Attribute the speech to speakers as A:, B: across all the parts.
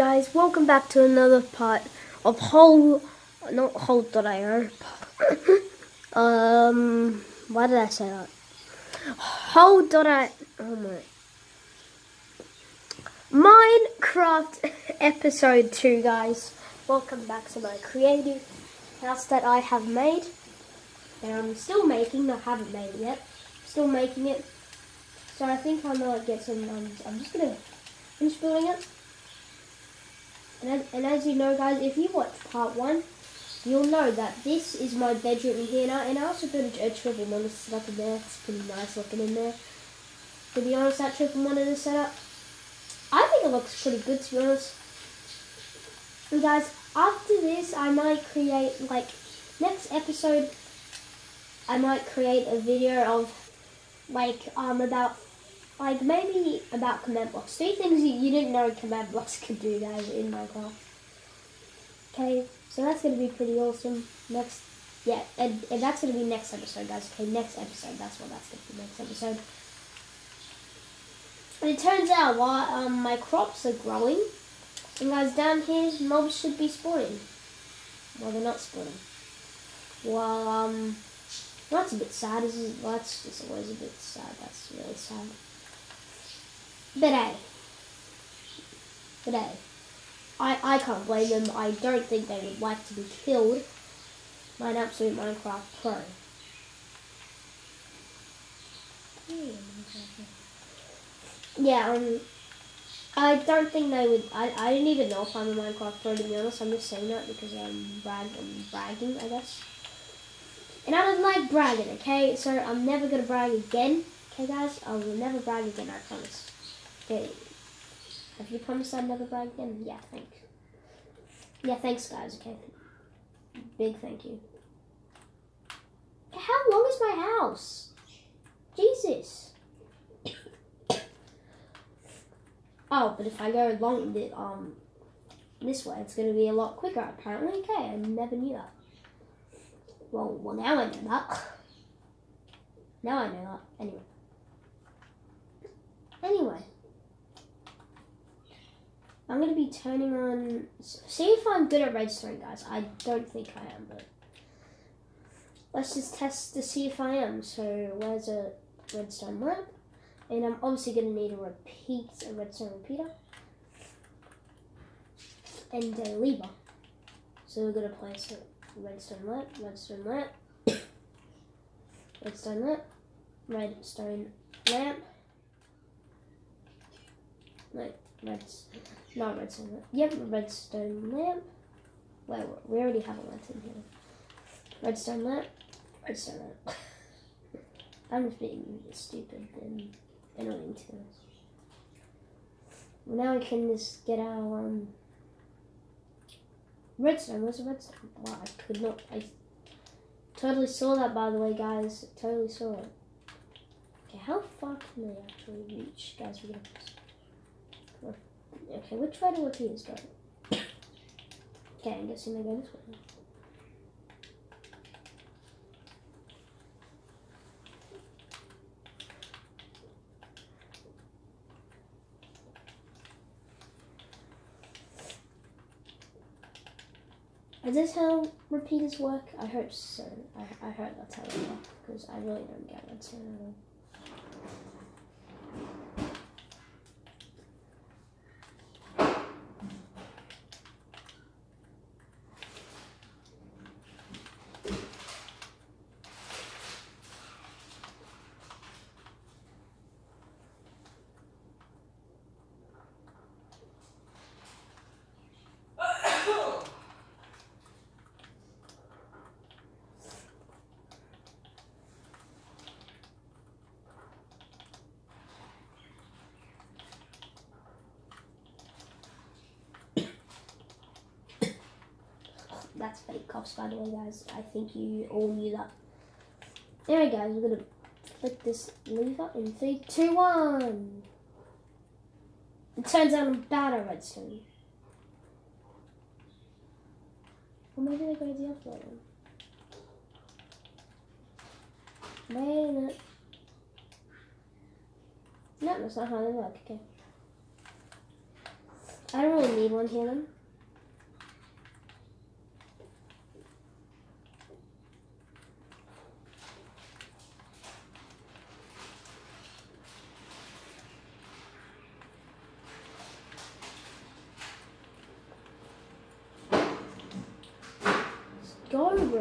A: guys, welcome back to another part of whole, not whole.io. um, why did I say that? Whole.io. Oh my. Minecraft episode 2, guys. Welcome back to my creative house that I have made. And I'm still making, I haven't made it yet. Still making it. So I think I might get some, I'm just gonna finish building it. And as, and as you know, guys, if you watch part one, you'll know that this is my bedroom here. And I, and I also built a, triple monitor set up in there. It's pretty nice looking in there. To be honest, that triple monitor setup, I think it looks pretty good, to be honest. And guys, after this, I might create, like, next episode, I might create a video of, like, um, about like maybe about command blocks. Three things you, you didn't know command blocks could do, guys, in Minecraft. Okay, so that's gonna be pretty awesome. Next, yeah, and, and that's gonna be next episode, guys. Okay, next episode. That's what that's gonna be next episode. And it turns out while um, my crops are growing, and guys, down here mobs should be spawning. Well, they're not spawning. Well, um, that's a bit sad. Is that's just always a bit sad. That's really sad. But hey, but hey, I, I can't blame them. I don't think they would like to be killed by an absolute Minecraft pro. Yeah, um, I don't think they would. I, I didn't even know if I'm a Minecraft pro to be honest. I'm just saying that because I'm, brag, I'm bragging, I guess. And I don't like bragging, okay? So I'm never gonna brag again. Okay, guys? I will never brag again, I promise. Okay. Have you promised I'd never brag again? Yeah, thanks. Yeah, thanks, guys, okay? Big thank you. How long is my house? Jesus. oh, but if I go along the, um, this way, it's going to be a lot quicker, apparently. Okay, I never knew that. Well, well, now I know that. Now I know that. Anyway. Anyway. I'm going to be turning on... See if I'm good at redstone, guys. I don't think I am, but... Let's just test to see if I am. So, where's a redstone lamp? And I'm obviously going to need a repeat, a redstone repeater. And a lever. So we're going to place it redstone lamp, redstone lamp, redstone lamp, redstone lamp, wait, red, not redstone lamp, yep, redstone lamp, wait, we already have a lantern here, redstone lamp, redstone lamp, I'm just being stupid and annoying to us. Well, now we can just get our, um, Redstone, where's the redstone? Wow, I could not, I totally saw that by the way, guys. Totally saw it. Okay, how far can they actually reach? Guys, we're gonna, okay, which way do Ortiz go? Okay, I'm guessing they go this way. Is this how repeaters work? I hope so. I, I hope that's how they work because I really don't get it. So. That's fake cops, by the way, guys. I think you all knew that. Anyway, guys, we're gonna flick this lever in three, two, one. It turns out I'm bad at redstone. Or maybe they go the other way. Wait a minute. No, that's not how they work. Okay. I don't really need one here then. Let's Oh!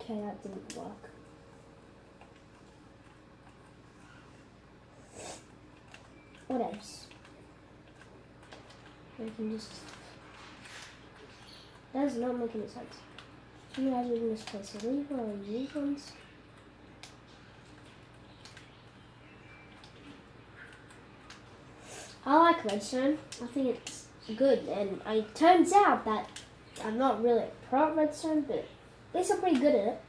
A: Okay, that didn't work. What else? I can just. That does not make any sense. You guys even just place a lever these ones? I like redstone. I think it's good, and it turns out that I'm not really a pro at redstone, but at least I'm pretty good at it.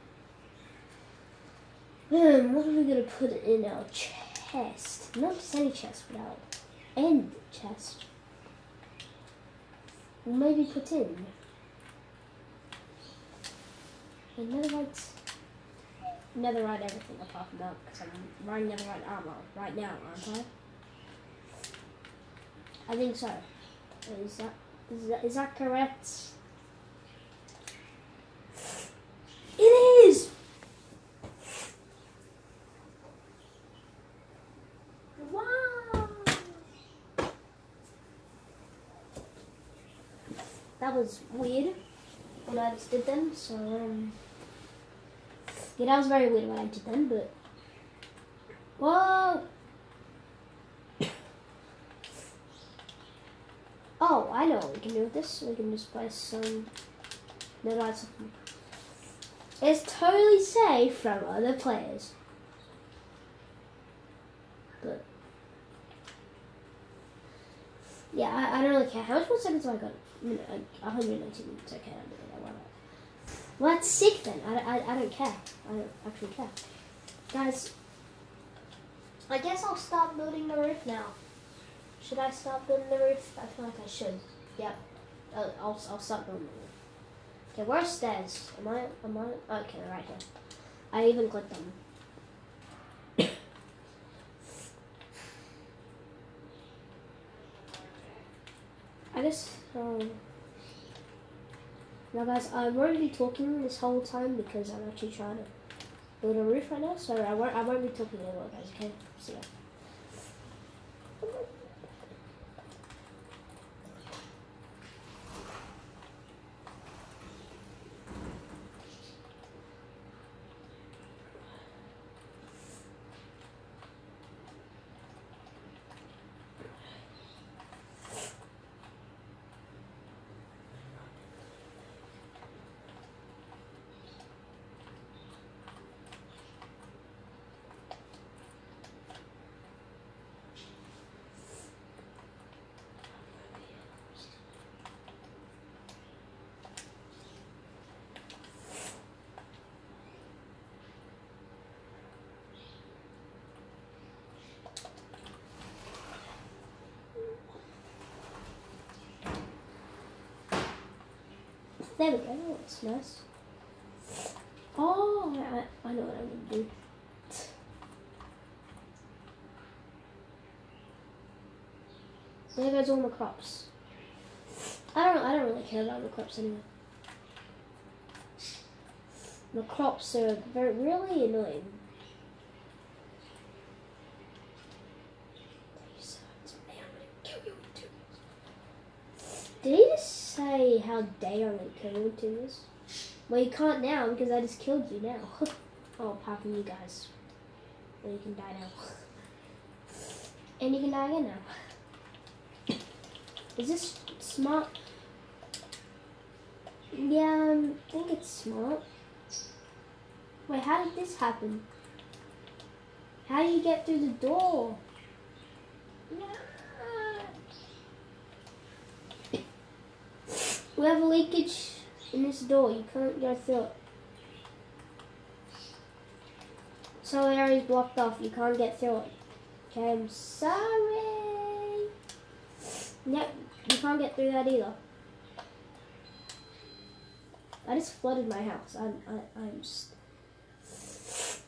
A: Hmm, what are we gonna put in our chest? Not just any chest, but our end chest. Maybe put in netherite. Netherite everything apart from that, because I'm running netherite armor right now, aren't I? I think so. Is that is that, is that correct? It is. Wow. That was weird what I just did them, So um, yeah, that was very weird what I did then. But whoa. Oh, I know what we can do with this. We can just place some nanites. It's totally safe from other players. But yeah, I, I don't really care. How much more seconds have I got? Minute, 119 minutes. Okay, I don't know. Well, that's sick then. I, I, I don't care. I don't actually care. Guys, I guess I'll start building the roof now. Should I start building the roof? I feel like I should. Yep. Uh, I'll, I'll start building the roof. Okay, where's stairs? Am I, am I? Okay, right here. I even clicked them. I guess, um, now guys, I won't be talking this whole time because I'm actually trying to build a roof right now, so I won't, I won't be talking anymore guys, okay? See ya. There we go, that's nice. Oh, I, I know what I'm going to do. There goes all my crops. I don't I don't really care about the crops anymore. The crops are very really annoying. Did he just say how dare I kill you to this? Well, you can't now because I just killed you now. oh, apart from you guys. Well, you can die now. and you can die again now. Is this smart? Yeah, um, I think it's smart. Wait, how did this happen? How do you get through the door? We have a leakage in this door. You can't go through it. So the area is blocked off. You can't get through it. Okay, I'm sorry. Yep, you can't get through that either. I just flooded my house. I'm, I, I'm. Is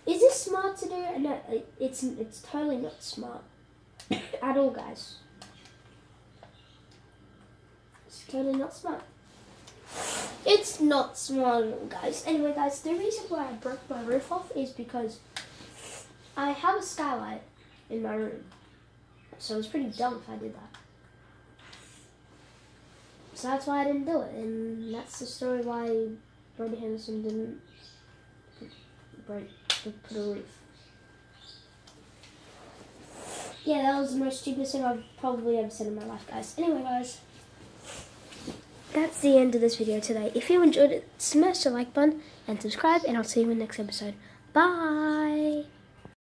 A: this smart to do? No, it's it's totally not smart at all, guys. It's totally not smart. It's not small, guys. Anyway, guys, the reason why I broke my roof off is because I have a skylight in my room. So it's pretty dumb if I did that. So that's why I didn't do it, and that's the story why Brody Henderson didn't break put a roof. Yeah, that was the most stupidest thing I've probably ever said in my life, guys. Anyway, guys, that's the end of this video today. If you enjoyed it, smash the like button and subscribe, and I'll see you in the next episode. Bye!